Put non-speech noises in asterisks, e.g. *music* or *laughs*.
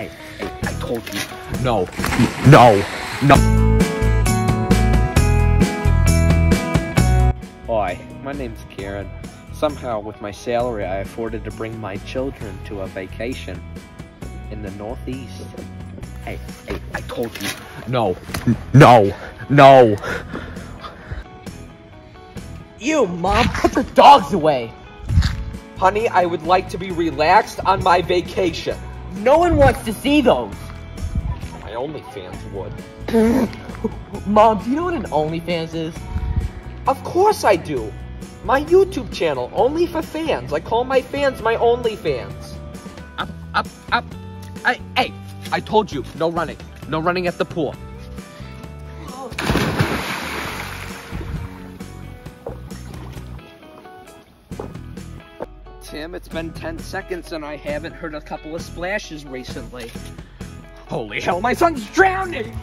hey, hey, I told you. No, no, no. Hi, my name's Karen. Somehow, with my salary, I afforded to bring my children to a vacation in the Northeast. Hey, hey, I told you. No, no, no. You, Mom, put the dogs away. Honey, I would like to be relaxed on my vacation. No one wants to see those. My OnlyFans would. *laughs* Mom, do you know what an OnlyFans is? Of course I do. My YouTube channel, only for fans. I call my fans my OnlyFans. Up, up, up. I, hey, I told you, no running. No running at the pool. Tim, it's been 10 seconds and I haven't heard a couple of splashes recently. Holy hell, my son's drowning!